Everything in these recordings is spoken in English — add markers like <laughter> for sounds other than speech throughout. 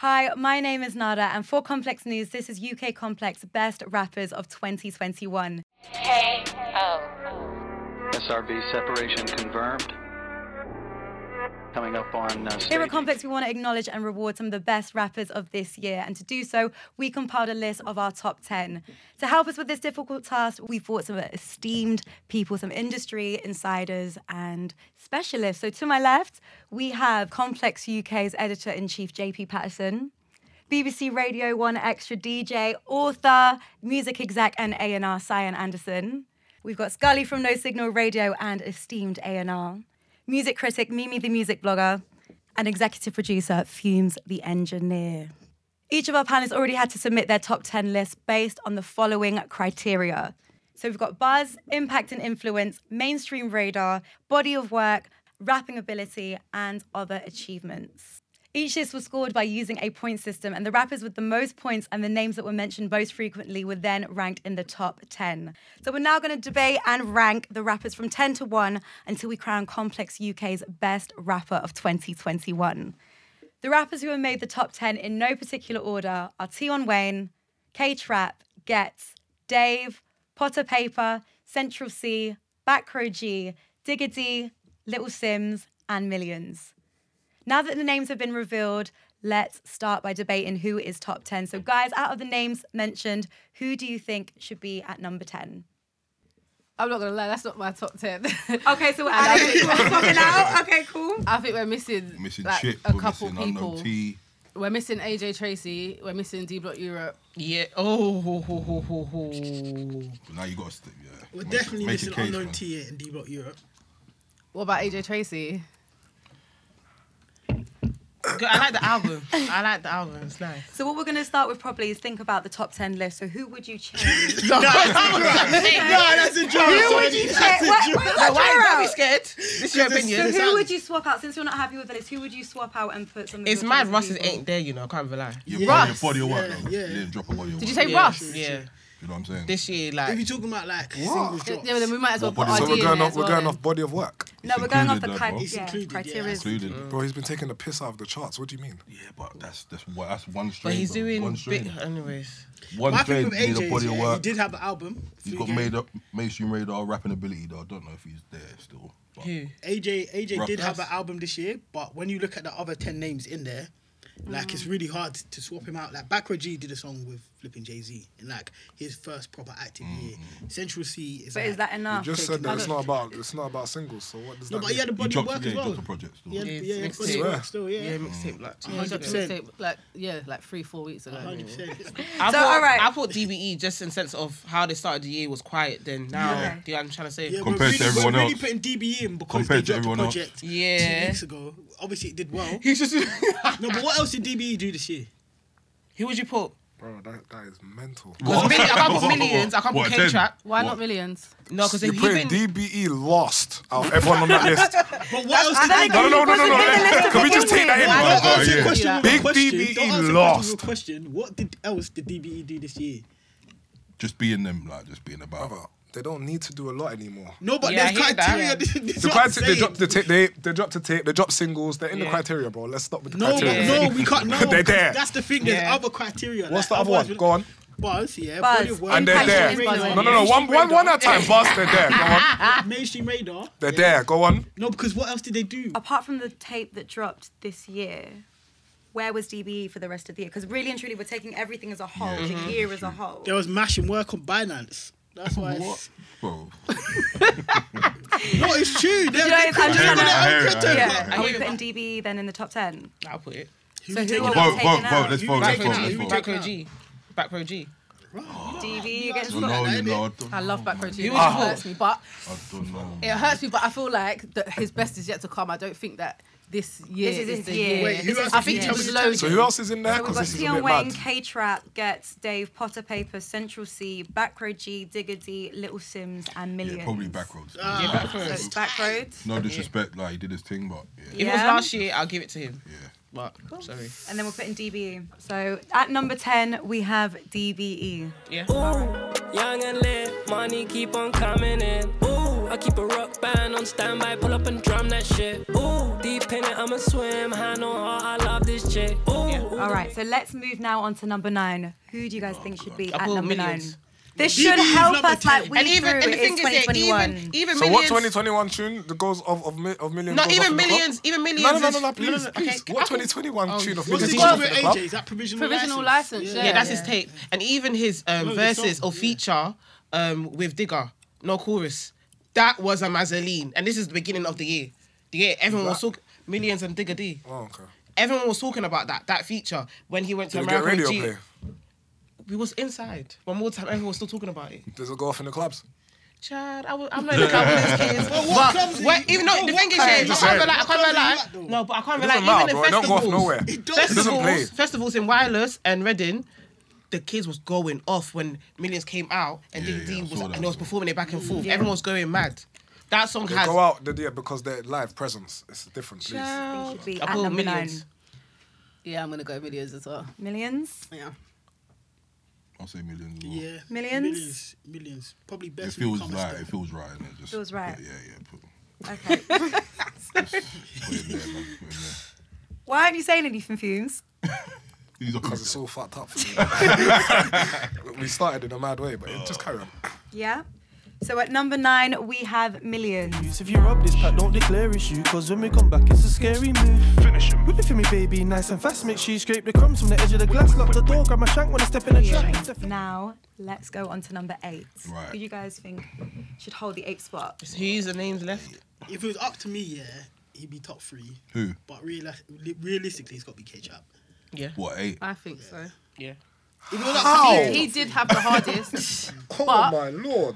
Hi, my name is Nada, and for Complex News, this is UK Complex Best Rappers of 2021. SRB separation confirmed. Coming up on uh, at Complex, we want to acknowledge and reward some of the best rappers of this year. And to do so, we compiled a list of our top 10. To help us with this difficult task, we've brought some esteemed people, some industry insiders and specialists. So to my left, we have Complex UK's editor in chief, JP Patterson. BBC Radio 1 extra DJ, author, music exec, and A&R, Sian Anderson. We've got Scully from No Signal Radio and esteemed A&R. Music critic, Mimi the music blogger, and executive producer, Fumez the engineer. Each of our panelists already had to submit their top 10 lists based on the following criteria. So we've got buzz, impact and influence, mainstream radar, body of work, rapping ability, and other achievements. Each list was scored by using a point system, and the rappers with the most points and the names that were mentioned most frequently were then ranked in the top 10. So we're now going to debate and rank the rappers from 10 to 1 until we crown Complex UK's best rapper of 2021. The rappers who have made the top 10 in no particular order are Tion Wayne, K Trap, Ghetts, Dave, Potter Payper, Central Cee, Backroad Gee, Digga D, Little Simz, and M1llionz. Now that the names have been revealed, let's start by debating who is top 10. So, guys, out of the names mentioned, who do you think should be at number 10? I'm not gonna lie, that's not my top ten. <laughs> Okay, so we're <laughs> I adding think- something out. Okay, cool. I think we're missing Missing like, Chip, a we're couple missing people. Unknown T. We're missing AJ Tracey. We're missing D Block Europe. Yeah. Oh. Ho, ho, ho, ho, ho. But now you got to stick, yeah. We're Make- definitely make missing case, unknown man. T and D Block Europe. What about AJ Tracey? Good, I like the album. I like the album. It's nice. So, what we're going to start with probably is think about the top 10 list. So, who would you change? <laughs> No, that's a joke. Who would you change? What- what- Why, why you're we scared? <laughs> This is your So opinion. who would you swap out? Since you're not happy with the list, who would you swap out and put some? It's your mad people? ain't there, you know. I can't even lie. Your Yeah. body, body of work, Yeah, though. yeah. You didn't drop a body of Did you say Yeah, Russ? Yeah. You know what I'm saying? This year, like If you're talking about like singles drops, Yeah, then we might as well What put body- RD So we're going off. as We're well going then. off body of work. No, we're going off the included, cri- though, bro. It's yeah, included, yeah. criteria. Included. Bro, he's been taking the piss out of the charts. What do you mean? Yeah, but that's that's that's one strain. But he's bro. doing one big. strain. Anyways. One my strain. thing with Need AJ a is body yeah, of he did have an album. He's got Game. made up mainstream radar rapping ability though. I don't know if he's there still. But Who? AJ AJ Rough did have an album this year, but when you look at the other ten names in there, like it's mm. really hard to swap him out. Like Backroad Gee did a song with flipping Jay Z in like his first proper active mm-hmm. year. Central Cee is. But like, is that You enough? just said that it's don't- about it's not about singles. So what does No, that but he had a mean? he body of dropped, work yeah, as he well. dropped a project still. Yeah, Yeah, yeah, yeah, body work still, yeah. Yeah, mixtape. Like, Yeah, he dropped a 100%. like yeah, like three, four weeks ago. 100%. I So, thought, alright. I thought DBE just in sense of how they started the year was quiet. Then now, Yeah. do you know what I'm trying to say? Yeah, Compared we're to really, everyone we're really else. putting DBE in because Compared they to dropped a everyone else. project two weeks ago. Obviously, it did well. <laughs> He's just. No, but what else did DBE do this year? Who would you put? Bro, that, that is mental. Because I can't put <laughs> M1llionz. I can't What, put ten? K Trap. Why What? not M1llionz? No, because You're he putting been. DBE lost out of everyone on that <laughs> list. But what else did they? No, no, no, no, no. Wasn't in the list Let- to Can we just take that in? Why bro? not answer yeah. question with a Big question? DBE Don't answer a lost. question with a question. What did else did DBE do this year? Just being them, like just being about. Brother, They don't need to do a lot anymore. No, but Yeah, there's hear that. criteria. Yeah. <laughs> This is The criteria, they saying. dropped the tape, they, they dropped the tape, they dropped singles, they're in the criteria, bro. Let's stop with the No, but criteria. no, we can't. No, <laughs> They're there. That's the thing. There's Yeah. other criteria. What's like, the other one? Go on. Buzz, yeah. Buzz. Body of work. And they're there. and. No, no, no. One, one, one at a time. Boss, they're there. Go on. <laughs> Mainstream radar. They're there. Go on. No, because what else did they do? Apart from the tape that dropped this year, where was DBE for the rest of the year? Because really and truly, we're taking everything as a whole, the mm-hmm. year as a whole. There was mashing work on Binance. That's why. It's, Bro, <laughs> no, it's true. They're, You know, they're I'm just trying to- they're I hear own it, crypto. I hear it. Yeah, are we putting DBE then in the top 10? I'll put it. Who's So who taking are out? we vote, vote, vote. Let's vote. Let's vote. Let's vote. Back row? G. Backroad Gee. DBE, you're getting I don't swapped. know, you know. I I love Backroad Gee. It would you put? hurts me, but I don't know. it hurts me. But I feel like his best is yet to come. I don't think that this year This is his the year. year. Wait, who This else is I think you he tell was me? So who else is in there? So we've Because got this is a Tion bit Wayne. K Trap, Ghetts, Dave, Potter Payper, Central Cee, Backroad Gee, Digga D, Little Simz, and M1llionz. Yeah, probably backroads. Ah, Yeah, back row. So Backroads. No disrespect, like he did his thing, but If yeah. it was last year, I'll give it to him. yeah. But sorry. And then we're putting DBE. So at number 10, we have DBE. Yeah. Ooh, young and lit, money keep on coming in. Ooh, I keep a rock band on standby, pull up and drum that shit. Ooh, deep in it, I'ma swim. Hand on heart, I love this chick. Ooh. All right, so let's move now on to number nine. Who do you guys think should be I at number M1llionz. nine? This BB should help number us like 10. weed And even through. and the It's thing is, yeah, 2021. even even So what 2021 tune that goes of of, mi- of M1llionz? Not goes even off in the club? M1llionz. Even M1llionz. No, no, no, is- no, no, please, okay. What 2021 Oh, tune of M1llionz his goes deal with? AJ? Is that provisional, Provisional license? license, Yeah, Yeah. that's his tape. And even his um, No, verses song, or yeah. feature um, with Digga, no chorus. That was a Mazzoline. And this is the beginning of the year. The year everyone was talking M1llionz and Digga D. Oh, okay. Everyone was talking about that that feature when he went to Did it get America. radio with G. play? We was inside. One more time, everyone was still talking about it. Does it go off in the clubs? Chad, I was, I'm not in the club these kids. <laughs> what but clubs what, are you- even though no, the what thing is, yeah, I can't at? lie, I can't clubs are you lie. at, though? No, but I can't It Even matter, in bro. It don't go off festivals, nowhere. It does. It doesn't play. festivals, festivals in Wireless and Reading, the kids was going off when M1llionz came out and Yeah, Diggy yeah, was and they was performing it back and mm. forth. Yeah. Everyone was going mad. That song They has. go out, they, yeah, because they're live presence. is different, please. Think should be I at put M1llionz. nine. Yeah, I'm gonna go M1llionz as well. M1llionz. Yeah. I'll say M1llionz. As well. Yeah. M1llionz? M1llionz. M1llionz. Probably It best. feels it comes right. to- It feels right. It Just Feels right. put- Yeah, yeah. Put, Okay. put there, <laughs> man. Put it there. Why aren't you saying anything, Fumez? <laughs> These are Because it's all fucked up for me. <laughs> we started in a mad way, but just carry on. Yeah. So at number nine, we have M1llionz. If you rub this pack, don't declare it's you. Cause when we come back, it's a scary move. Finish him. Whip it for me, baby, nice and fast. Make sure you scrape the crumbs from the edge of the glass. Lock the door, grab my shank when I step in the trap. Now let's go on to number eight. Right. Who you guys think should hold the eighth spot? Who's the names left? If it was up to me, yeah, he'd be top three. Who? But reali- realistically, it's got to be K Trap. Yeah. What eight? I think so. Yeah. If it was up He did have the hardest. <laughs> Oh But- my lord.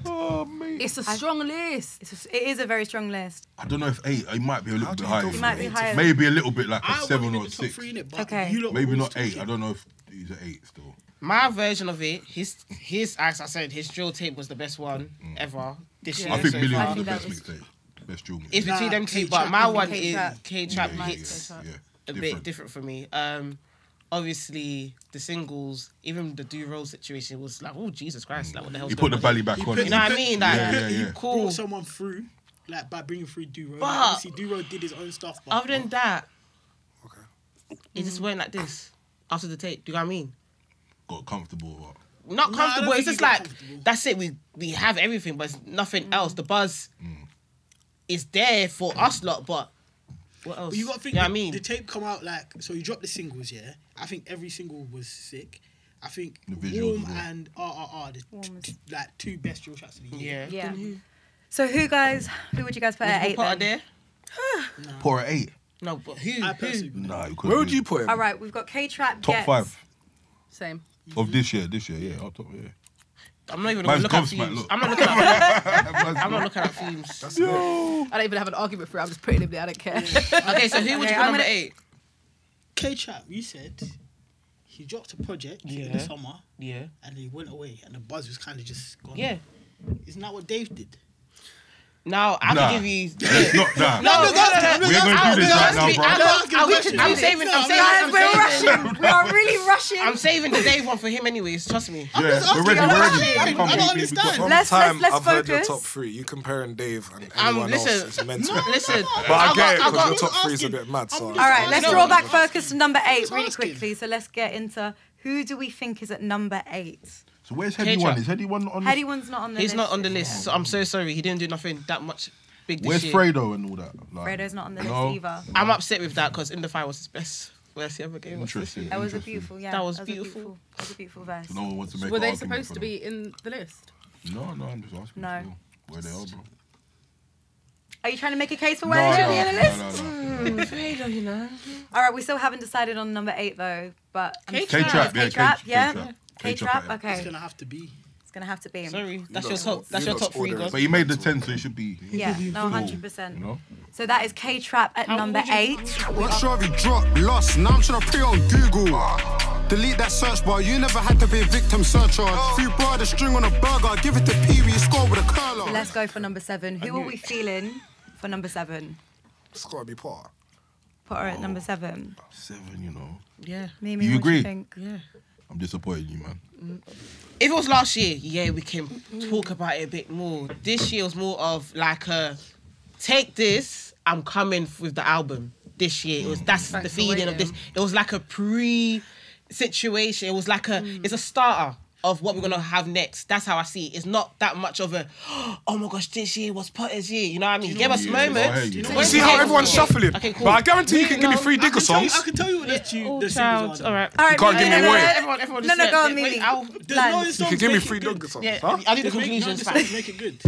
it's a strong list. It's just, it is a very strong list. I don't know if eight. It might be a little bit higher. It might be higher. Maybe a little bit like a I seven or him in the top six. three, innit? But Okay. Maybe not eight. I don't know if he's an eight still. My version of it, his his as I said, his drill tape was the best one ever this year. Mm. I think so M1llionz far. is the best was- mixtape. Best drill It's between them two, but my one is K-Trap. K Trap Yeah, hits yeah, yeah. a bit Different. different for me. Um, obviously the singles, even the do roll situation was like, oh Jesus Christ, like what the hell's He put the going belly back on. You know what I mean? Like, Yeah, yeah, yeah. cool. Brought someone through, like by bringing through Duro. But- Obviously, Duro did his own stuff. But Other than that, Okay. it just went like this after the tape. Do you know what I mean? Got comfortable. What? Not No, comfortable. It's just like that's it. We we have everything, but it's nothing else. The buzz mm. is there for us lot, but what else? But you got to think. You know the, I mean? the tape come out like so. You dropped the singles, yeah. I think every single was sick. I think The visuals Warm and RRR, the Warm t- t- like two best drill tracks of the year. yeah. Yeah. So who guys? Who would you guys put at Was eight? Potter then? there? Pour at eight. No, but who? I who? Nah, Where would you put him? All right, we've got K Trap. Top five Same. of this year. This year, yeah. Up top, yeah. I'm not even Mine's gonna look at gobsmacked, Fumez. look. I'm not looking at. <laughs> I'm not looking at Fumez. That's it. I don't even have an argument for it. I'm just putting him there. I don't care. <laughs> Okay, so who would you put I'm number gonna- eight? K Trap, you said he dropped a project in the summer Yeah. and he went away, and the buzz was kind of just gone. Yeah. Isn't that what Dave did? Now I Nah. can give you. It's not that. No, no, no, no, no. We ain't gonna do this right now, Trust me, bro. I'm, asking I'm, questions. I'm saving. I'm saving. Guys, I'm we're saving. rushing. <laughs> We are really rushing. I'm saving the Dave one for him, anyways. Trust me. Yeah, just we're ready. asking, We're I'm ready. asking. Come I on, don't we- we got- understand. From Let's- the time let's- let's I've heard your focus. top three, you comparing Dave and Um, anyone listen. else is mental. <laughs> Listen, But I get it got- because got- your top three is a bit mad. So All right, let's No. draw back focus to number eight really quickly. So let's get into who do we think is at number eight? So where's Heady K-Trap. One? Is Headie One on? Headie One's not on the list? He's list. not on the list. So I'm so sorry. He didn't do nothing that much big this Where's year. Fredo and all that? Like, Fredo's not on the no? list either. I'm upset with that because In the Fire was his best verse he ever gave us. this Interesting. year. That was a interesting. beautiful, yeah. That was a beautiful. That was a beautiful verse. No one wants to make. Were an they argument supposed for to be in the list? No, no, I'm just asking. No. still Where they are, bro. Are you trying to make a case for No, where they should be no, on the list? no, no, no. Hmm. <laughs> Fredo, you know. All right, we still haven't decided on number eight though, but I'm K-Trap. sure K-Trap, yeah, K-Trap, K- yeah. K-Trap. K-Trap, K-Trap, yeah. It's gonna have to be. It's gonna have to be. Sorry, that's You your top. That's you your top three, ordering. God. But you made the ten, so it should be. Yeah, no, hundred percent. You know. So that is K-Trap at number would you- eight. if Sharvey dropped, lost. Now I'm trying to pre on Google. Delete that search bar. You never had to be a victim searcher. Few bar the string on a burger. Give it to Pee Wee. Score with a curler. Let's go for number seven. Who are we feeling for number seven? It's got to be Potter. Put her at number oh. seven. Seven, you know. Yeah, Mimi, You what do you agree? think? yeah. I'm disappointed in you, man. If it was last year, yeah, we can talk about it a bit more. This year was more of like a take this, I'm coming with the album. This year, it was that's the feeling of this. It was like a pre situation. It was like a it's a starter of what we're gonna have next. That's how I see it. It's not that much of a <gasps> oh my gosh, this year was Potter's year. You know what I mean? Give us moments. You. You see how everyone's cool. shuffling? Okay, cool. But I guarantee you can give me three I Digga can, you, songs. I can tell you what the, tu- Oh, the singles are. All right. All right, can't give me no, no, away. no, Everyone, everyone No, no, go on, Mimi. I'll- There's no You You can give me three good. Digga songs. Yeah, I'll do the Doesn't make- conclusions. the fam. songs make it good.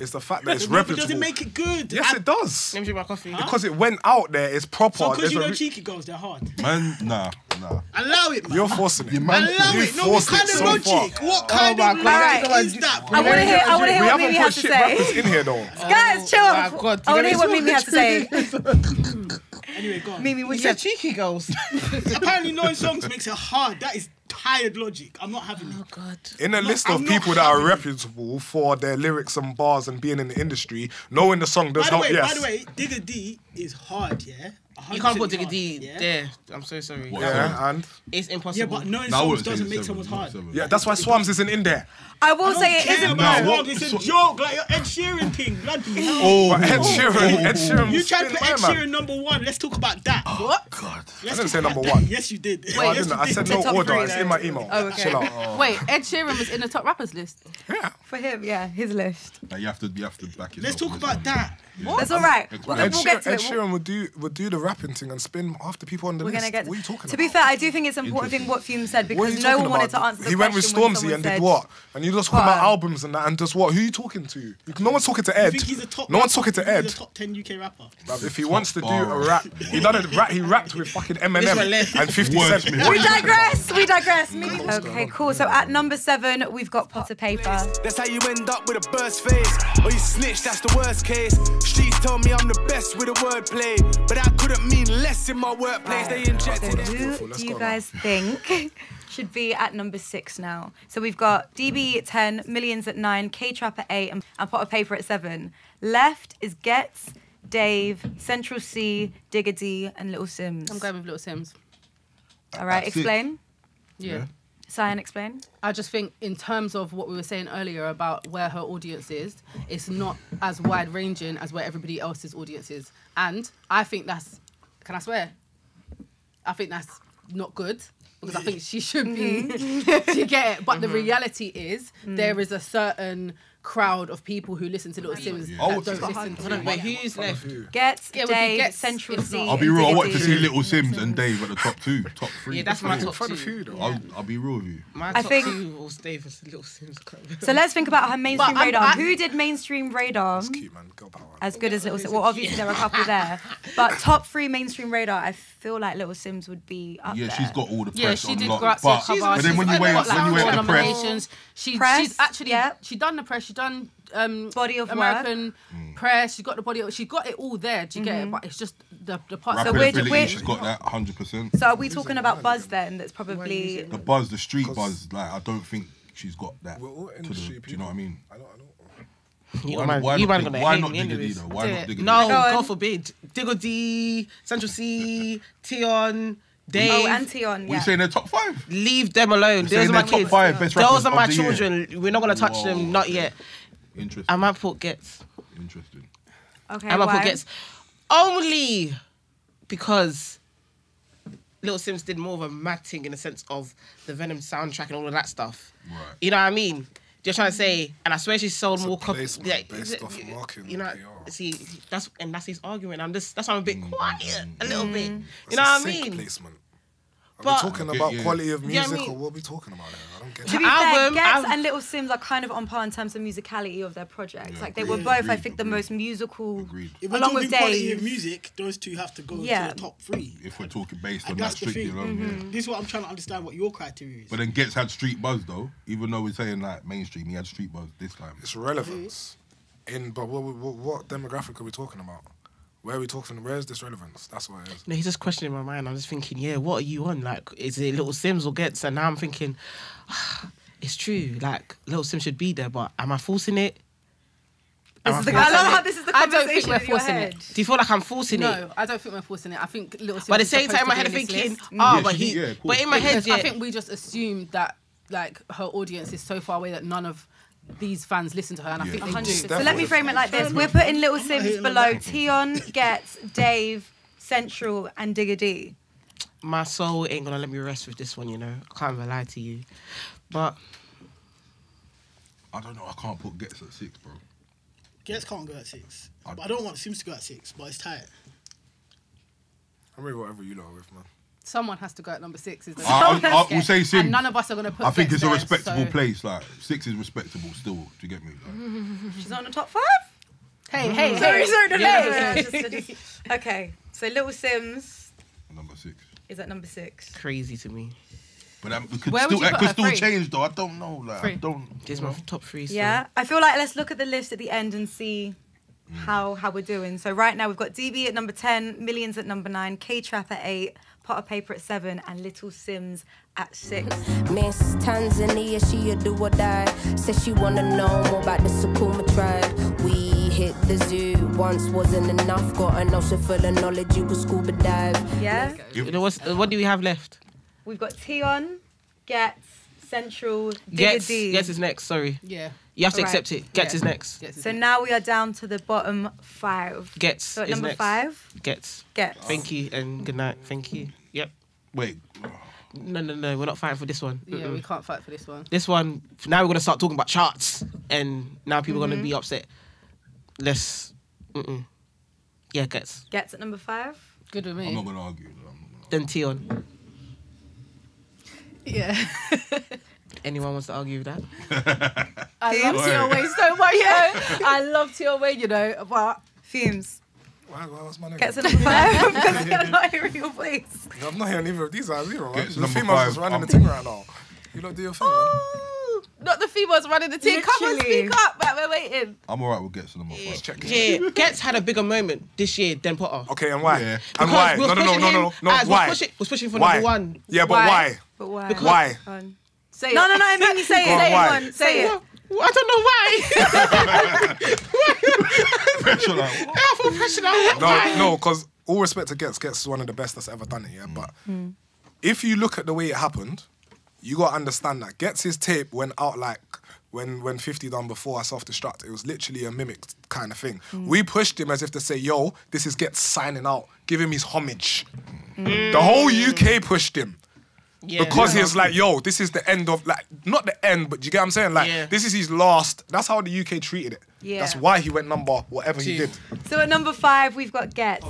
It's the fact that it's It doesn't make it good. Yes, it does. Let me drink my coffee. Because it went out there, it's proper. So because you know re- cheeky girls, they're hard. Man, nah, nah. Allow it, man. You're forcing it. You man- Allow You it. No, what kind it of so logic? far. What oh kind my of God. logic is that, bro? I want to hear. I want to hear we what haven't Mimi put has to shit rappers say. in here though. Guys, chill. Oh my God. I want to hear what Mimi has to say. <laughs> Anyway, go on. Mimi, what You you cheeky girls. <laughs> Apparently, knowing songs makes it hard. That is tired logic. I'm not having it. Oh God. In a list I'm of people that are reputable for their lyrics and bars and being in the industry, knowing the song does By the help. way, yes. by the way, Digga D is hard, yeah. You can't put Digga hard, yeah? there. I'm so sorry. What, That- yeah, and It's impossible. Yeah, impossible. but knowing Nah, I songs doesn't it's make seven, songs hard. seven. yeah, that's why Swarmz isn't in there. I will I say it don't is care a about Nah, what- It's a joke, like your Ed Sheeran thing. Bloody hell. Oh, But Ed Sheeran, Ed oh, Sheeran, You tried to put Ed. Sheeran number one. Let's talk about that. What? God. Let's I didn't say number that. one. Yes, you did. No, I didn't. you I said no order. It's in my email. Oh, okay. Chill out. Wait, Ed Sheeran was in the top rappers list. Yeah. for him. Yeah, his list. Like, you have to, you have to back it. Let's talk about that. That's all right. We'll, Ed, get to it. We'll- Sheeran would do would do the rapping thing and spin after people on the We're list. gonna get. what are you talking to about? be fair, I do think it's important thing what Fume said because no talking one wanted to answer the He went with Stormzy and did what? And you just talk about What? albums and that and just what? Who are you talking to? No one's talking to Ed. think he's a top. No one's talking to Ed. think top ten UK rapper. If he wants to do a rap, he done a rap. He rapped with fucking This one Eminem left. and Fifty Words, Cent. man. We digress. We digress. Okay, cool. So at number seven, we've got Potter Payper. That's how you end up with a burst face. Or you snitch, that's the worst case. Streets tell me I'm the best with a wordplay. But that couldn't mean less in my workplace. They So injected it. who do you guys think <laughs> should be at number six now? So we've got DB at 10, Millions at 9, K-Trap at 8, and, and Potter Payper at 7. Left is Ghetts, Dave, Central Cee, Digga D, and Little Simz. I'm going with Little Simz. All right, That's it. explain. Yeah. Sian, explain. I just think in terms of what we were saying earlier about where her audience is, it's not as wide ranging as where everybody else's audience is. And I think that's can I swear? I think that's not good. Because I think she should be mm-hmm. <laughs> to get it. But the mm-hmm. reality is mm. there is a certain crowd of people who listen to Little Simz Oh, that it's don't listen to Hold on, who's left? Ghetts, Yeah, it would be Dave, Ghetts, Central if C. not. I'll be real. I Digger wanted to see Little Simz and Dave at the top two, <laughs> top three. Yeah, that's my top Front of two. who though? I'll, I'll be real with you. My I top think- two was Dave and Little Simz. So let's think about her <laughs> mainstream I'm- um, radar. I- Who did mainstream radar Cute man, girl power. as good as Little Simz? Well, obviously there are a couple there, <laughs> but top three mainstream radar. I feel like Little Simz would be up Yeah, there. she's got all the press Yeah, she on did lock, grab but, cover. but then when you She's weigh up, when you weigh up the press, nominations, she, Press, she's actually yeah. she done the press. She done um, Body of work. American Mm. press. She got the body. Of, she got it all there. Do you get it? But it's just the the parts. So we're- ability, we're- she's got that 100%. So are we talking about Buzz then? That's probably The buzz, the street buzz, like I don't think she's got that. We're all To the, industry do you know what I mean? I don't, I don't. <laughs> You Why- man, why you not man Dig- gonna why not me Digga D though? Why Do not it. Digga D? No, God forbid. Diggle D, Central Cee, <laughs> Tion, Dave. oh and Tion. We Yeah. saying they're top five. Leave them alone. We're Those are my top kids. five best rappers Those are my of the year. children. We're not gonna touch Whoa. them. Not yet. Interesting. And my put Ghetts. Interesting. Okay. And my why? put Ghetts only because Little Simz did more of a mad thing in the sense of the Venom soundtrack and all of that stuff. Right. You know what I mean? Just trying to say, and I swear she sold It's more copies. placement based off marketing you know, PR. see, that's and that's his argument. I'm just that's why I'm a bit Mm, quiet mm, a mm, little mm. bit. You It's know what I mean? Placement. Are But- we talking about yeah. quality of Yeah, I music mean- or what are we talking about here? I don't get To it. be fair, album, Ghetts I've- and Little Simz are kind of on par in terms of musicality of their projects. Yeah, like they agreed, were both, I agreed, think, the most musical. Agreed. If we're Along talking with quality Dave. of music, those two have to go Yeah. to the top three. If we're talking based on that that's the strictly alone, Mm-hmm. yeah. This is what I'm trying to understand what your criteria is. But then Ghetts had street buzz though. Even though we're saying like mainstream, he had street buzz this time. It's relevance. In but what, what what demographic are we talking about? Where are we talking? Where is this relevance? That's what it is. No, he's just questioning my mind. I'm just thinking, yeah, what are you on? Like, is it Little Simz or Ghetts? And now I'm thinking, <sighs> it's true. Like, Little Simz should be there, but am I forcing it? This Am is the, I love it? how this is the the I don't think conversation we're forcing it. Do you feel like I'm forcing it? No, I don't think we're forcing it. I think Little Sims But at the same time, my head, I'm be in this thinking, list. oh, Yeah, but he. yeah, of but in my head, yeah. I think we just assumed that like her audience is so far away that none of these fans listen to her, and I Yeah. think they do. 100%. So let me frame it like this: We're putting Little Simz below. Tion, Ghetts, Dave, Central, and Digga D. my soul ain't gonna let me rest with this one, you know. I can't even lie to you. But I don't know. I can't put Ghetts at six, bro. Ghetts can't go at six. I- But I don't want Simz to go at six, but it's tight. I'm ready whatever you lot are with, man. Someone has to go at number six. Is the I, I, I will say Simz. and none of us are going to put. I think Ghetts it's a there, respectable so- place. Like six is respectable still. Do you get me? Like, <laughs> She's not in the top five. Hey, hey, <laughs> Sorry, hey. sorry, no, no, Yeah, no, yeah. no, just- just- Okay, so Little Simz number six. is at number six. crazy to me. But that it could Where would still, you that put could her? still Three? change though. I don't know. Like I don't. This is my top three. So. Yeah, I feel like let's look at the list at the end and see mm. how how we're doing. So right now we've got DB at number ten, Millions at number nine, K Trap at eight, Potter Payper at seven, and Little Simz at six. Miss Tanzania, she a do or die. Says she wanna know more about the Sukuma tribe. We hit the zoo, once wasn't enough. Got an ocean full of knowledge, you could scuba dive. Yeah, You know what's, what do we have left? we've got Tion, Ghetts, Central, Digga Ghetts. Gets is next. Sorry. Yeah. You have to Alright. accept it. Ghetts Yeah. is next. Ghetts is So next. now we are down to the bottom five. Ghetts So is number next. five, Ghetts. Ghetts. Thank you and good night. Thank you. Yep. Wait. No, no, no. We're not fighting for this one. Yeah, Mm-mm. we can't fight for this one. This one. Now we're gonna start talking about charts, and now people are Mm-hmm. gonna be upset. Let's. Mm-mm. Yeah, Ghetts. Ghetts at number five. Good with I'm me. not gonna argue. I'm not gonna argue. Then Tion. Yeah. <laughs> Anyone wants to argue with that? <laughs> I love Oi. Tia Wayne so much. Yeah. I love Tia Wayne, you know, but themes. Why, why, what's my name? Ghetts at number five because <laughs> I'm not hearing your voice. I'm not hearing either of these are zero. Ghetts The number females five, just running the um, thing right now. You lot do your thing, man. Ooh, not the females running the team. Come on, speak up, man. We're waiting. I'm alright with Ghetts number five. Check it. Yeah, Ghetts had a bigger moment this year than Potter. Okay, and why? Yeah. And Because why? we was No, no, no, pushing no, him no, no. as- we was Why? pushing- was pushing for why? number one. Yeah, but Why? why? But why? Why? Go on. Say No, it. no, no. I mean, you <laughs> say it. Say it. why? Say it. I don't know why. Pressure, like, I feel pressure now. No, no, because all respect to Ghetts, Ghetts is one of the best that's ever done it, yeah. But hmm. if you look at the way it happened, you gotta understand that Ghetts his tape went out like when when 50 done before I self destruct. It was literally a mimic kind of thing. Hmm. We pushed him as if to say, yo, this is Ghetts signing out. Give him his homage. Hmm. The whole UK pushed him. Yeah. Because he's like, yo, this is the end of like not the end, but you get what I'm saying? Like Yeah. this is his last. That's how the UK treated it. Yeah. That's why he went number whatever he did. So at number five, we've got Get.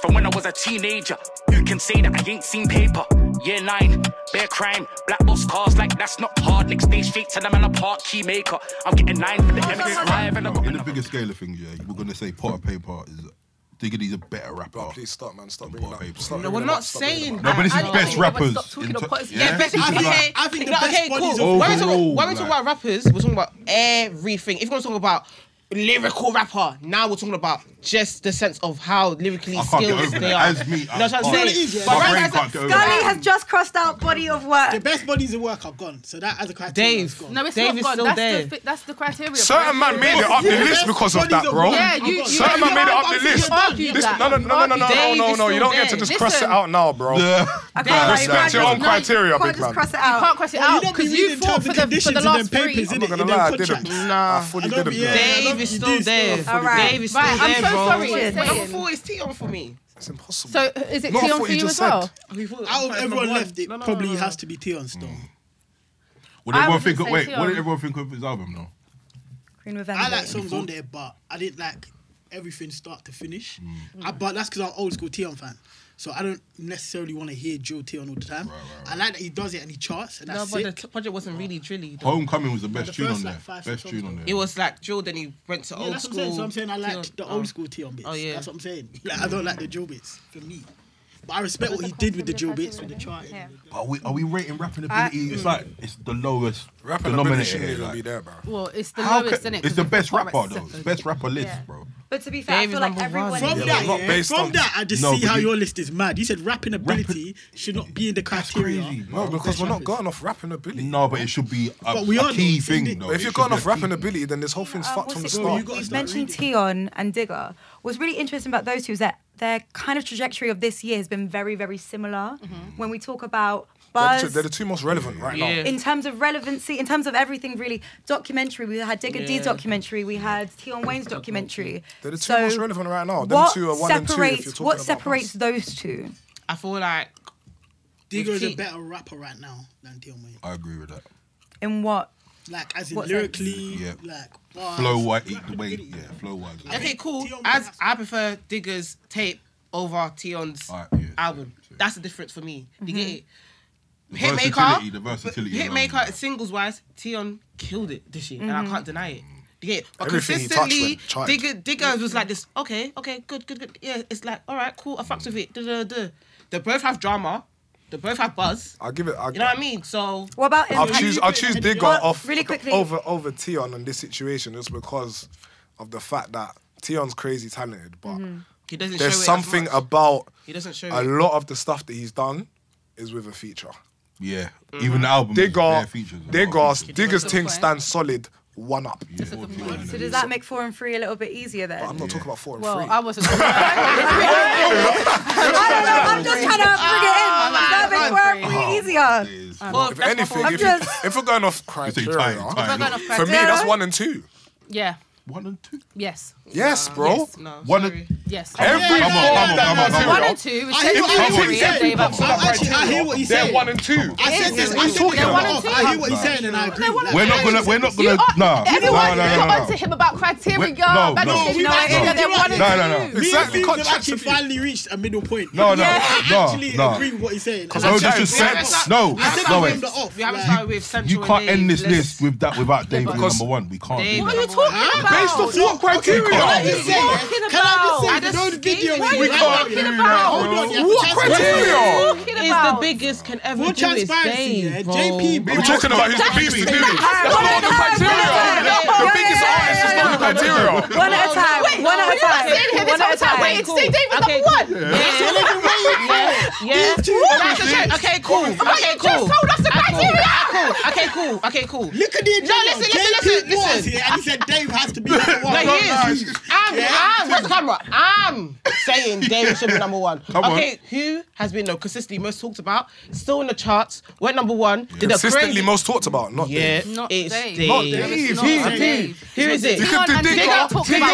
From when I was a teenager, who can say that I ain't seen paper? Year nine, bare crime, black box cars like that's not hard. Next day straight to them and a park key maker. I'm getting nine for the MX live and I got in the bigger scale of things, yeah, we're gonna say Potter Payper is Diggity's a better rapper. Oh, please stop, man. Stop than bringing Potter Stop No, we're not up, saying them No, up. but this I is don't best think we ever rappers. stop talking in of yeah, Yeah, best I think- okay. I think the best okay, bodies cool. of When we talk, Overall, when we talk like- about rappers, we're talking about everything. If you're gonna talk about lyrical rapper, now we're talking about just the sense of how lyrically I can't get skilled over they that. are. As me, you know what I'm I saying? can't. But My right brain as a- can't get over Scully that. has just crossed out body of work. The best bodies of work are gone. So that as a criteria. Dave. is gone. No, it's Dave not is gone. still that's there. The, fi- that's the criteria. Certain bro. man made it up the list because of that, bro. Yeah, you- you- Certain you man made it up argued the list. that. You This, argued no, no, that. no, no, no, no, Dave no, is no. You still don't get to there. just cross it Listen. out now, bro. Yeah. I can't lie, you Respect can't your own criteria, you can't big man. cross it You out. can't cross it out because you fought for the, for conditions the in them last three. I'm not gonna lie, I didn't. contracts. I fully don't- didn't. yeah. Bro. Dave is still there. All right. Dave is still Right, I'm so bro. sorry. Shit. Saying. Number four is Tion for me. It's impossible. So is it Not Tion what for you you as well? Out of everyone left, it No, no, probably no, no. has to be Tion still. What did everyone think? Of, wait, what did everyone think of his album though? Queen of I like songs on there, but I didn't like everything start to finish. Mm. I, but that's because I'm old school Tion fan. So I don't necessarily want to hear Drill Tion all the time. I like that he does it and he charts, and No, that's but sick. the project wasn't really drilly. though. Homecoming was the best the tune first, on like, there. Best tune on there. It was like Jill, then he went to Yeah, old that's what I'm school. saying. So I'm saying I like the old school Tion bits. Oh, yeah. That's what I'm saying. <laughs> Like, I don't like the drill bits for me. But I respect what he did with the drill bits with the charting. Are we are we rating rapping ability? it's like it's the lowest Rapping ability denominator. shouldn't here, like. be there, bro. Well, it's the How lowest, ca- isn't it? It's the best rapper though. But to be fair, Dave I feel like everyone from yeah, that, not based from on, that, I just no, see how your list is mad. You said rapping ability should not be in the criteria. Crazy, no, because we're not going off rapping ability. No, but it should be a, but we a key thing. No, if you've got enough rapping ability, then this whole thing's uh, fucked from the start. You have mentioned Tion and Digga. What's really interesting about those two is that their kind of trajectory of this year has been very, very similar. Mm -hmm. When we talk about Buzz. They're, the two, they're the two most relevant right yeah. now. In terms of relevancy, in terms of everything really, documentary, we had Digga yeah. D documentary, we had Tion Wayne's documentary. They're the two so most relevant right now. Them what two are one and two if you're talking What separates about those two? I feel like... Digga is a better rapper right now than Tion Wayne. I agree with that. In what? Like as in What's lyrically, that? yeah. like bars. flow white, the way, yeah, flow white. Okay, cool. As I prefer Digga's tape over Tion's right, yeah, album. Yeah, That's the difference for me. You mm -hmm. get mm-hmm. it? Hitmaker, hitmaker, the versatility Hit singles wise, Tion killed it this year, mm -hmm. and I mm-hmm. can't deny it. Yeah, but Everything consistently, Digga, Digga was like this. Mm-hmm. Okay, okay, good, good, good. Yeah, it's like all right, cool. I fucks with it. Duh, duh, duh. They both have drama. They both have buzz. I give it. I'll, you know what I mean? So what about? I choose. I choose Digga well, off really quickly over over Tion in this situation just because of the fact that Tion's crazy talented, but mm -hmm. there's something about he doesn't show a it. lot of the stuff that he's done is with a feature. Yeah, mm-hmm. even the album. Digga, Digga's, Digga's thing stands solid. One up. Yeah. So does that make four and three a little bit easier then? But I'm not talking about four and well, three. I wasn't. <laughs> I don't know. I'm just trying to bring it in. Does that make four and three easier? Well, if anything, if, you, if we're going off <laughs> criteria, for me that's one and two. Yeah. One and two. Yes. Yes, bro. Yes, no, one. And, Yes. Every yeah, come on, come on, come. One and two. I hear what he's saying. They're one and two. I said this. I'm talking about. I hear what he's saying and I agree. We're not gonna. We're not gonna. Nah. Everyone come on to him about criteria. No, no, no. No. No. No. Exactly. I've finally reached a middle point. No, no, no. I actually agree with what he's saying. No disrespect. No. No. no. You can't end this list with that without David number one. We can't. What are you talking about? Based off what criteria? Can I just say? the those video what we call talking about? Hold on, what criteria? Is the biggest can ever what do is Dave, bro. JP, we're talking about his BB, BB. That's not the criteria. The biggest artist is not the criteria. One at a time. One at a time. One at a time. Wait, Sting Dave was number one. yeah, yeah. Okay, cool. Okay, cool. Just told. Okay, cool. Okay, cool. Look at the agenda. No, listen, listen, listen, JP was here And he said Dave has to be <laughs> number one. No, he is. I'm. I'm. Where's the camera? am saying Dave should be number one. Come okay, on. who has been no, consistently most talked about? Still in the charts. Went number one. Yeah. Did consistently crazy... most talked about. Not yeah, Dave. Not it's Dave. Dave. Not Dave. Who is it? Digga. Digga. Digga.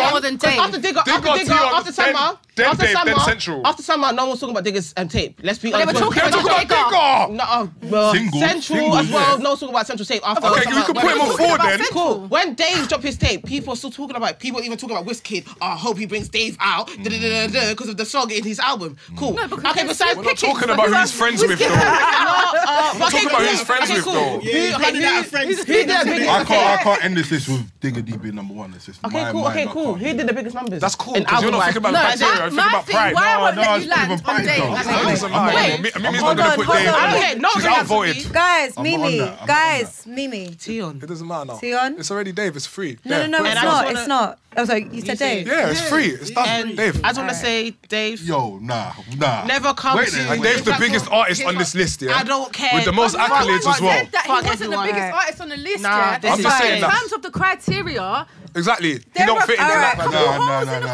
After Digga. After Digga. After Summer. Then after Dave, then Central. After summer, no one was talking about Diggers and Tape. Let's be honest. They were talking about Digga. No, uh, well, Single. Central Single, as well. Yeah. No one's talking about Central Tape. After okay, you can put him on four then. Cool. When Dave dropped his tape, people are still talking about it. People even talking about Wizkid. I hope he brings Dave out mm. because of the song in his album. Cool. No, okay, besides... We're not talking about who he's friends with, though. <laughs> Uh, we're talking about who he's friends with, though. I can't I can't end this list with Digga D being number one. Okay, cool, okay, cool. Who did the biggest numbers? That's cool, because you're not thinking about bacteria about pride. Why no, no, it's even pride. Mimi's not gonna put Dave. I don't no Guys, Mimi, guys, Mimi. Tion. It doesn't matter now. Tion. It's already Dave. It's free. No, no, no, it's not. It's not. I was like, you said Dave. Yeah, it's free. It's done. Dave. I just want to say, Dave. Yo, nah, nah. Never come to. And Dave's the biggest artist on this list. Yeah. I don't care. With the most accolades as well. That he wasn't the biggest artist on the list. Nah, I'm just saying. In terms of the criteria, Exactly. They don't fit in that. No, no, no, no.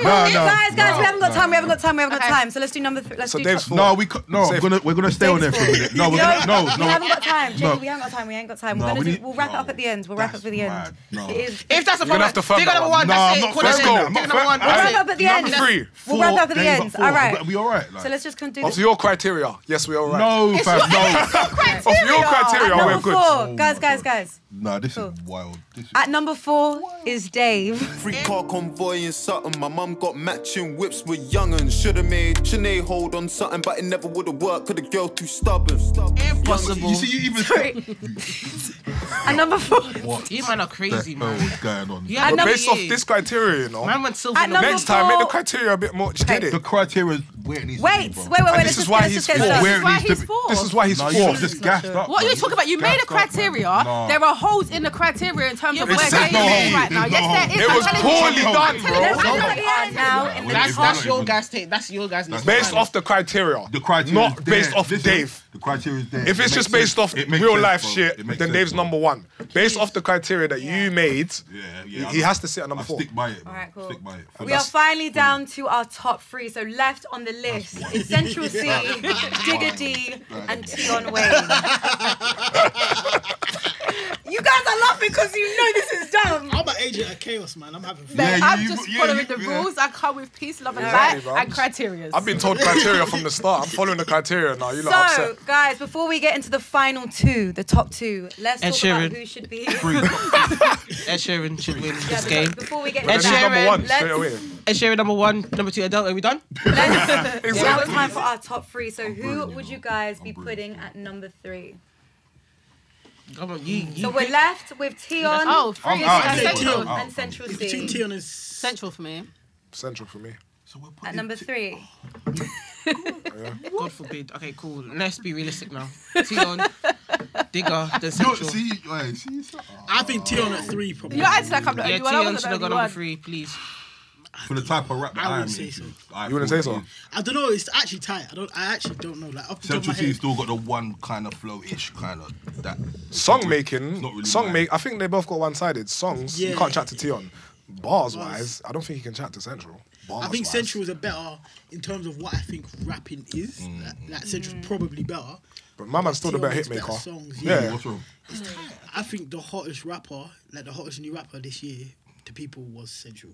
Guys, guys, we haven't got time. We haven't got time. We haven't got time. So let's do number three. Let's do. No, we no. We're gonna we're gonna stay on there for a minute. No, we're gonna no no. We haven't got time. Jamie, we haven't got time. We ain't got time. We're gonna do. We'll wrap it up at the end. We'll wrap up at the end. If that's a problem, Digga number one. That's it. Let's go. We'll wrap up at the end. Number three. We'll wrap up at the end. All right. We all right. So let's just do. Of your criteria, yes, we all right. No, fam, no. Of your criteria, <laughs> we're good. Guys, guys, guys. Nah, this is wild. At number four is Dave. Free car convoy in Sutton. My mum got matching whips with young'uns. Should've made Sinead hold on something, but it never would've worked. Cause the girl too stubborn. Impossible. You see, you even. Sorry. <laughs> and number four. What? You man are crazy, man. What's going on? Yeah, based off this criteria, you know. Man went silver. Next four. time, make the criteria a bit more. Get it. The criteria where it needs Wait, to wait, be, wait, bro. wait. And Let's this is why he's just get fourth. it Where done. it why needs to he's be. fourth. This is why he's No, you fourth. just gassed up. What are you talking about? You made a Gassed up, man. criteria. There are holes in the criteria in terms of Yeah, where but Gate there's no is right now. Yes, no there hole. is. It I'm was telling poorly you. done, bro. you. Let's I'm look telling at you. the end now in the That's, That's that's not your even- guys' take. That's your guys' list. Based off the criteria. The criteria Not based off Listen, Dave. The criteria is there. If it's makes just based sense. off It real sense, life bro. shit, then sense, Dave's bro. number one. Based off the criteria that you made, Yeah, he, yeah. he has to sit at number I four. stick by it. bro. All right, cool. Stick by it. We are finally down to our top three. So left on the list is <laughs> Central Cee, Digga D, and Tion Wayne. you guys are laughing because you know this is dumb. I'm an agent of chaos, man. I'm having fun. Yeah, you- I'm you- just yeah, following you- the yeah. rules. I come with peace, love, and light bro. and criteria. I've been told criteria from the start. I'm following the criteria now. You lot So, upset. guys, before we get into the final two, the top two, let's Ed talk about who should be. <laughs> Ed Sheeran should win this but game. Before we get But into then he's that, number one let's- straight away. Ed Sheeran number one, number two Adele. Are we done? <laughs> Let's, Now it's time for our top three. So, who would you guys be putting at number three? Come on, you. you So we're left with Tion, Oh, three Digga is out. D, and Central. out. and Central oh, Between C. Tion and Central for me. Central for me. At number three. <laughs> God forbid. Okay, cool. Let's be realistic now. <laughs> Tion, Digga, the No, central. see, wait, see, so- I think Tion at three probably. You're acting like I'm the yeah, only one. I Tion wasn't should have got only number three, please. For the type of rap that I I wouldn't say so. I You wouldn't say so? I don't know. It's actually tight. I don't. I actually don't know. Like off the top of Central my head. still got the one kind of flow-ish kind of that. Song making, really song mine. make. I think they both got one-sided. Songs, you can't chat to Tion. Bars wise, I don't think he can chat to Central. Bars I think wise. Central is a better in terms of what I think rapping is. Mm. Like, like Central's probably better. But my man's still the better Tion makes hitmaker. songs, Yeah. yeah. What's wrong? I think the hottest rapper, like the hottest new rapper this year to people was Central.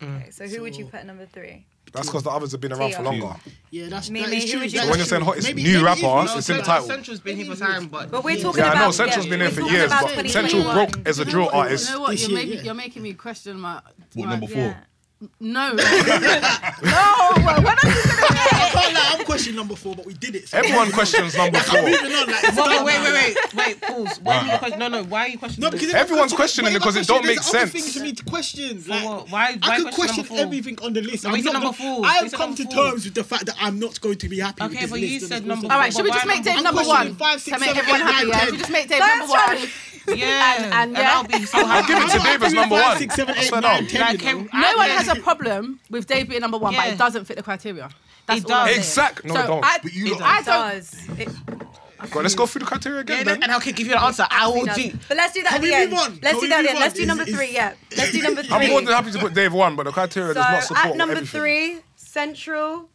Mm. Okay, so who would you put number three? That's because the others have been around for Tion. longer. Yeah, that's Me- that me, is who true. would you that So when is you're saying true. hottest Maybe- new maybe rapper, even- it's in the title. Central's been here for time, but. But we're talking Yeah, I about. know Central's been here we're for talking years, about but 2021. Central broke as a drill You artist. know what? This You're, year, making, yeah. you're making me question my. What my- number four? Yeah. No. <laughs> <laughs> Oh, no. When are you <laughs> I can't lie, I'm questioning number four, but we did it. so- Everyone questions number four. Moving on, like, it's Wait, wait, wait, wait, wait, pause. Why are you question- No, no. Why are you questioning? No, because Everyone's questioning question- it 'cause it don't question, make there's other sense. things for me to question. For Like, what? Why- why I could question question number four? everything on the list. No, we I'm said not number gonna- four. I We have said come number to four. terms with the fact that I'm not going to be happy with Okay, this but list. you and said it's number also- All right, should we just make Dave I'm number questioning one? five, six, to make seven, everyone eight, happy, yeah? ten. Should we just make Dave number one? Right. Yeah, And- and and yeah. I'll be so happy. I'll give it to I'm Dave as number one. six, seven, I eight, swear nine, down. ten, Like, you know? I- No one yeah. has a problem with Dave being number one, but it doesn't fit the criteria. That's It all does. saying. Exact. No, so it don't. I, But you lot- I It don't. does. It, Go on, let's go through the criteria again then- then. and I can give you an answer. I will do. But let's do that Can at the end. on? Let's Can do that at the move end. Let's do number is- three. Yeah. Let's do <laughs> number 3 I'm more than happy to put Dave one, but the criteria So does not support at number everything. three, Central,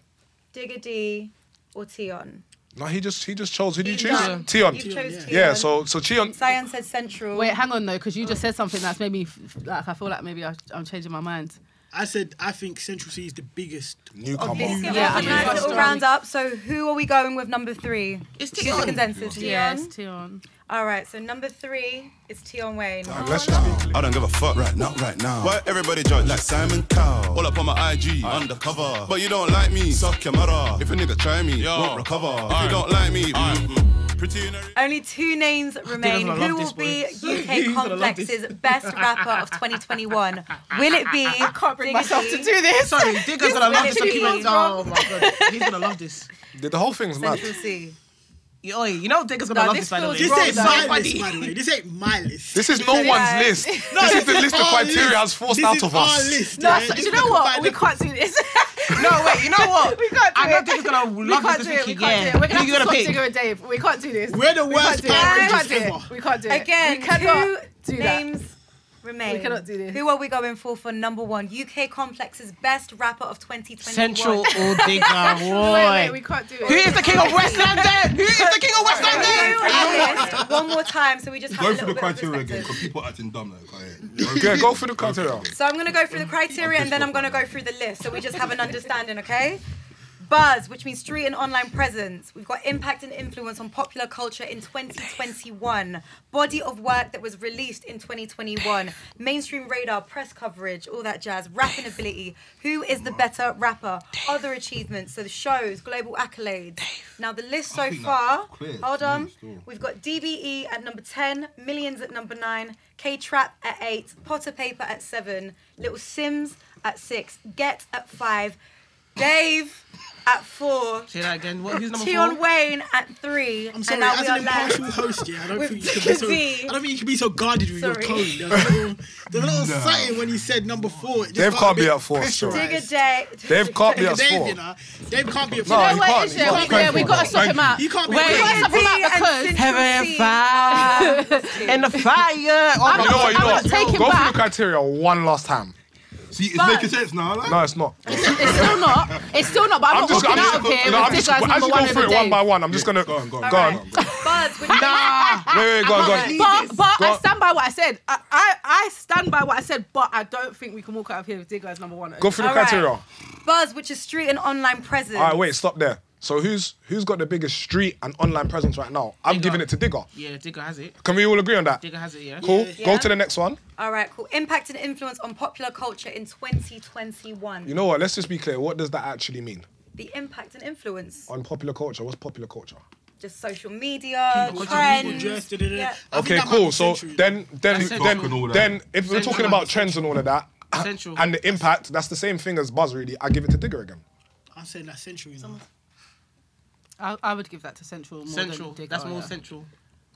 Digga D, or Tion. No, he just he just chose. Who did you choose? done. Tion. You chose Tion. Yeah. So so Tion. Sian said Central. Wait, hang on though, because you just said something that's made me f- f- like I feel like maybe I, I'm changing my mind. I said I think Central Cee is the biggest. Newcomer. Let's give Yeah, us I a think nice little round up. So who are we going with number three? It's Who's the Tion. consensus? Yes, Tion. Tion. All right. So number three is Tion Wayne. Let's just. I don't give a fuck right now, right now. Why everybody judge like Simon Cowell? All up on my IG, undercover. But you don't like me, suck your mother. If a nigga try me, won't recover. If you don't like me, pretty in a <laughs> Only two names remain. Who will be. UK <laughs> He's gonna love this. Complex's best rapper of 2021? Will it be? <laughs> I can't bring myself to do this. Sorry, Digga's gonna love this This document. Oh my god, he's gonna love this. The the whole thing's mad. Central Cee. Yo, you know Digga's gonna No, love this this by the way. This ain't my list, by the way. This ain't my list. This is no Yeah. one's list. this is the list of criteria has forced This out of us. list, No, yeah? so- do you know what? We can't do this. No, wait, you know what? <laughs> We can't do I know it. Digga's gonna We love can't this do it. We can't again. do it. We're gonna have you to stop pick? Digga and Dave. We can't do this. We're the We worst can't do it. We can't do ever. it. We can't do it. Again, we cannot two do that. names remain. We cannot do this. Who are we going for for number one? UK Complex's best rapper of 2021. Central <laughs> or Digga, Wait, wait, we can't do it. Who is the king of West London? Who is the king of West London? One more time, so we just have Go a through little the bit of criteria again because people are acting dumb. Like, go ahead. Yeah, go through the criteria. So I'm gonna go through the criteria and then I'm gonna go through the list, so we just have an understanding, okay? Buzz, which means street and online presence. We've got impact and influence on popular culture in 2021. Body of work that was released in 2021. Mainstream radar, press coverage, all that jazz. Rapping ability. Who is the better rapper? Other achievements, so the shows, global accolades. Now the list so far. Hold on. We've got DBE at number 10, M1llionz at number 9, K Trap at 8, Potter Payper at 7, Little Simz at 6, Get at 5, Dave at 4, Say that again. What, who's number Tion four? Wayne at 3. I'm sorry, and now as we an are impartial left host, yeah, I don't with think you can be so. D. I don't think you can be so guarded with your Sorry. tone. There's a little, there's a little <laughs> No. something when he said number four. It just Dave got can't be bit at four, sorry. pressurised. Digger Day. Dave can't be at Dave, four. you know, Dave can't be a No, four. he You know what can't. is He can't. We, Thank yeah, we you. got to stop Thank him you. out. He can't be we a got to four. stop him out because Heaven and fire <laughs> in the fire. I'm You know what? You I'm know not what? taking Go through back. the criteria one last time. See, it's But- making sense now. Like? No, it's not. It's still not. It's still not. But I'm, not just, walking I'm out just, of here no, with I'm this just, guy's as number you one go over through it one by one, I'm just gonna Go on, go on. go on. <laughs> Buzz, which Nah. Wait, wait, go on, go on. But, but Go I on. stand by what I said. I, I, I stand by what I said, but I don't think we can walk out of here with Digga as number one. Go through the All right. criteria. Buzz, which is street and online presence. All right, wait, stop there. So who's who's got the biggest street and online presence right now? I'm Digga. giving it to Digga. Yeah, Digga has it. Can we all agree on that? Digga has it. Yeah. Cool. Yeah. Go to the next one. All right, cool. Impact and influence on popular culture in 2021. You know what? Let's just be clear. What does that actually mean the impact and influence. on popular culture? What's popular culture? Just social media, People trends. dressed. Yeah. Okay, cool. So then, then, then, and all that. then, if we're talking about trends and all of that, Central. and the impact, that's the same thing as Buzz. Really, I give it to Digga again. I'm saying that century now. I, I would give that to Central more Central. than Digga. That's more yeah. central.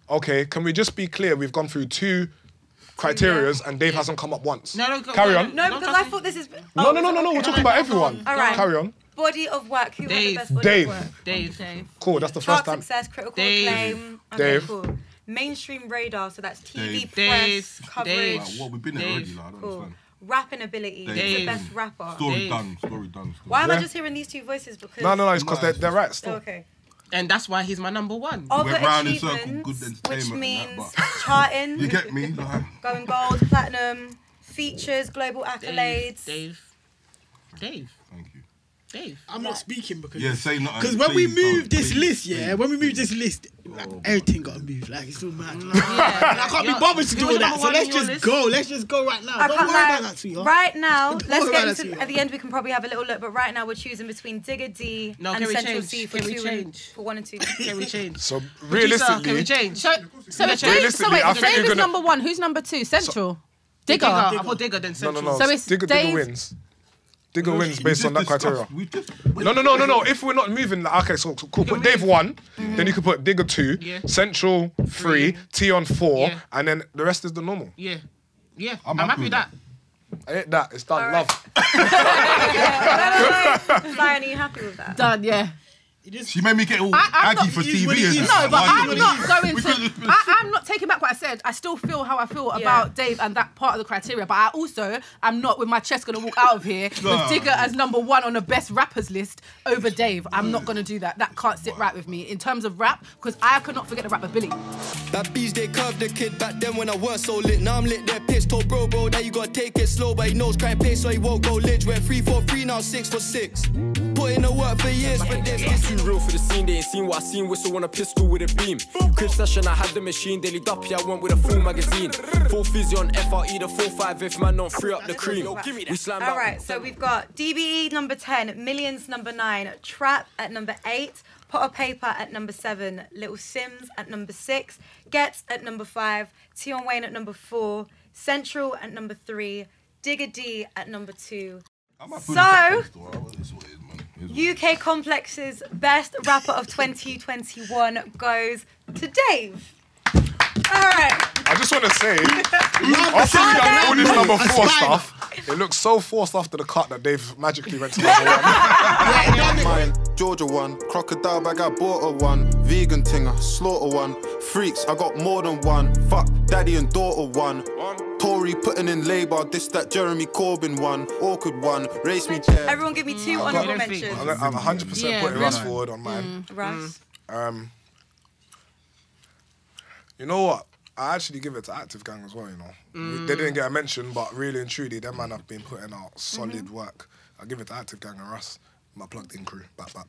Okay, can we just be clear? We've gone through two criterias, and Dave hasn't come up once. No, no, go- Carry no, on. No, No, because trust I thought this is. No, oh, no, no, no, no. We're talking about everyone. All right. Carry on. Body of work. Who Dave. had the best body Dave. of work? Dave. Dave. Cool. That's the Chart first time. success, critical Dave. acclaim. Okay, Dave. cool. Mainstream radar, so that's TV, Dave. press, Dave. coverage, Dave. What we've been there Dave. already. Like, I don't cool. understand. Rapping ability, who's the best rapper. Story Dave. done. Story done. Story Why am I just hearing these two voices? Because No, no, no. It's because they're, they're right Oh, still. okay. And that's why he's my number one. Other went round in circle, achievements, good which entertainment and means that, but- charting, You get me? Like, going gold, platinum, features, global accolades. Dave. Dave. Dave. Thank you. Dave. I'm not speaking because Yeah, say nothing, Because when we please move this list, yeah, when we move this list, like, oh everything got to move. Like it's all mad. Like, Yeah. <laughs> I can't be You're- bothered to do all that. So let's just list? go. Let's just go right now. I Don't worry lie. about that, sweetheart. Right now, <laughs> Don't let's get about into that, at the end. We can probably have a little look, but right now we're choosing between Digga D No, and Central change? C for Can we two and for one and two. Can we change? So Producer, Can we change? So, so Yeah, so realistically, wait, I if think Dave is number one, who's number two? Central. Digga. Digga. I put Digga then Central. no, no. So it's Digga, Digga Dave- wins. Digga wins based on that discussed- criteria. No, no, no, no, no. If we're not moving, like, okay, so cool. Put Dave one, then you could put Digga two, Yeah. Central three, T on four, Yeah. and then the rest is the normal. Yeah. Yeah. I'm I'm, happy happy with with that. I hate that. It's done. All Love. <laughs> Sian, are you happy with that? Done, yeah. She made me get all I- aggy not- for TV. what and No, but Why I'm not going <laughs> to. I, I'm not taking back what I said. I still feel how I feel about Dave and that part of the criteria. But I also am not with my chest going to walk out of here <laughs> Nah. with Digga as number one on the best rappers list over Dave. I'm not going to do that. That can't sit right with me in terms of rap because I cannot forget the rapper Billy. That bees they curved the kid back then when I weren't so lit. Now I'm lit, they're pissed. Told bro, bro, that you gotta take it slow, but he knows crime pace, so he won't go lich. We're three for three now, six for six. Put in the work for years for this. It's too real for the scene, they ain't seen what I seen. Whistle on a pistol with a beam. Crib session, I had the machine. Daily duppy, I went with a full magazine. Full fizzy on FRE, the 4-5 if man don't free up the cream. We slam All so we've got DBE number 10, M1llionz number 9, Trap at number 8, Potter Payper at number 7, Little Simz at number 6, Ghetts at number 5, Tion Wayne at number 4, Central at number 3, Digga D at number 2. I'm happy So- with the top ten still. It's what it is, man. It is what it is. UK Complex's best rapper of 2021 goes to Dave. All right. I just want to say, <laughs> after we done all this number four stuff, it looks so forced after the cut that Dave magically went to <laughs> number one. Mine, Georgia one, crocodile bag, I bought a one, vegan tinger, slaughter one, freaks, I got more than one, fuck, daddy and daughter one, Tory putting in labour, this that Jeremy Corbyn one, awkward one, race me there. Everyone give me two I've honorable got- mentions. I'm I'm 100% Yeah, putting Russ forward on mine. Mm, Russ. Mm. Um, you know what? I actually give it to Active Gang as well. You know, they didn't get a mention, but really and truly, them man have been putting out solid mm-hmm. work. I give it to Active Gang and Russ. My plugged in crew. Back back.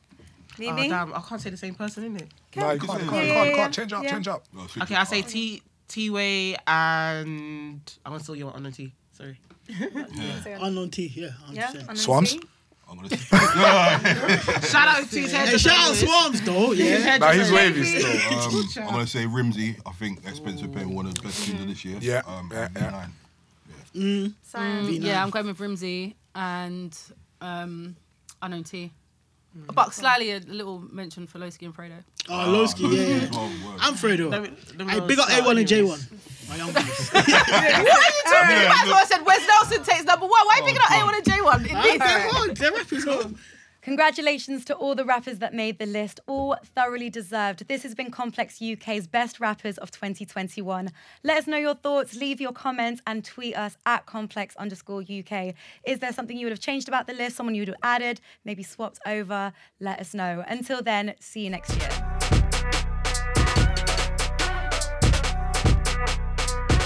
Oh, damn, I can't say the same person, innit? No, you can't, you can't, you Yeah, can't, yeah, can't. Change up, yeah. change up. Okay, I say T T Way and I'm gonna still you on T. Sorry. yeah. <laughs> Unknown T, yeah. 100%. Yeah, Swarmz? T? I'm gonna say. <laughs> Shout out to Hey, shout out Swarmz though, yeah. Nah, he's wavy still. Um, I'm gonna say Rimzee. I think Expensive Pain one of the best teams of this year. Yeah, Um, yeah, and yeah. V9. Sian. Mm, yeah, I'm going with Rimzee and um, Unknown T. Mm. But slightly a little mention for Loski and Fredo. Oh, Loski, yeah, yeah. Oh, word. I'm Fredo. Let me- let me Hey, big up A1 and. J1. My young <laughs> what are you talking <laughs> about? So I said Wes Nelson takes number one. Why are you picking up A1 and J1 in They're this? hard. They're rappers hard. Congratulations to all the rappers that made the list, all thoroughly deserved. This has been Complex UK's best rappers of 2021. Let us know your thoughts, leave your comments, and tweet us at complex underscore UK. Is there something you would have changed about the list, someone you would have added, maybe swapped over? Let us know. Until then, see you next year.